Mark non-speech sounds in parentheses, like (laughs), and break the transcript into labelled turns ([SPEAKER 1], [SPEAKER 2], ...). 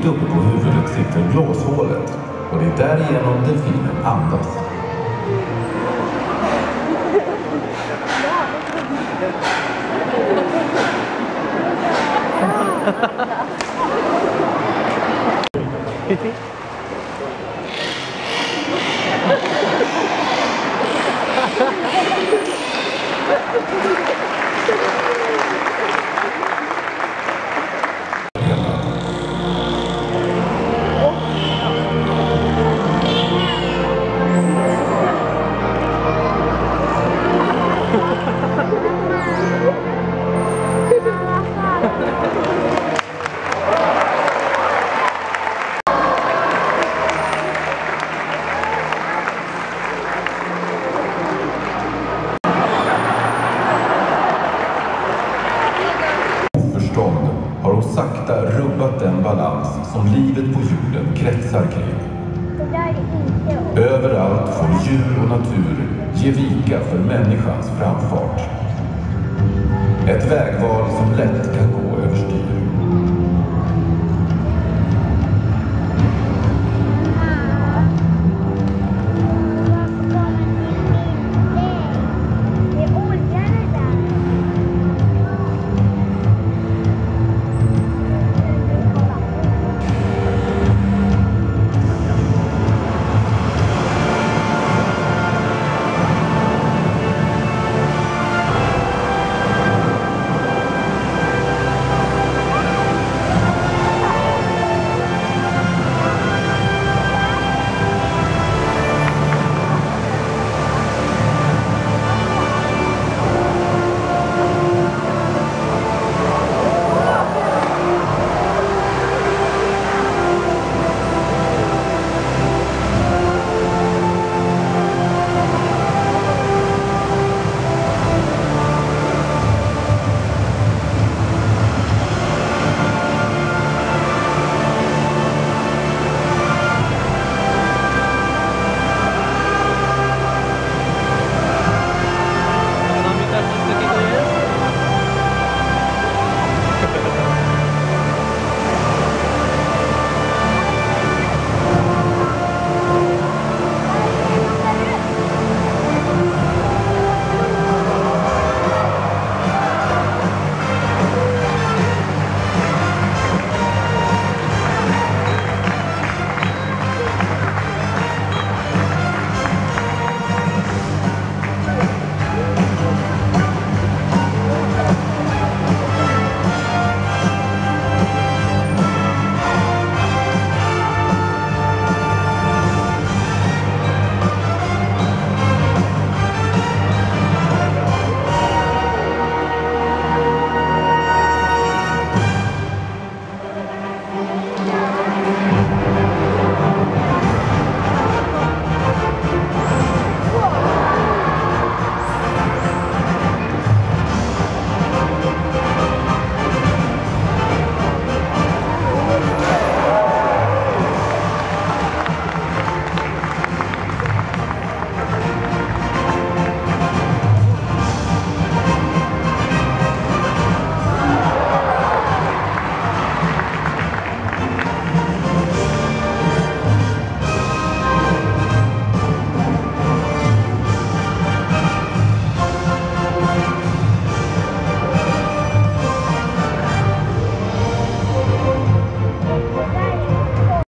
[SPEAKER 1] Mitt uppe på huvudet sitter blåshålet och det är därigenom delfinen andas. Oförstånd (laughs) den balans som livet på jorden kretsar kring. Överallt får djur och natur ge vika för människans framfart. Ett vägval som lätt kan gå.